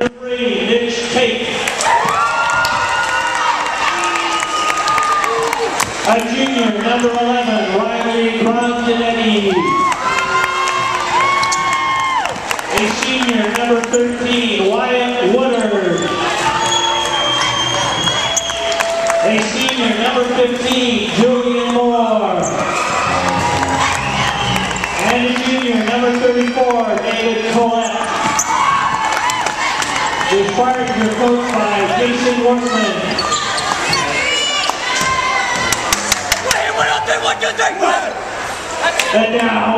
A junior, number 11, Riley Grondinetti. A senior, number 13, Wyatt Woodard. A senior, number 15, Julian Required to coach by Jason Workman. Wait, what up, what? And now...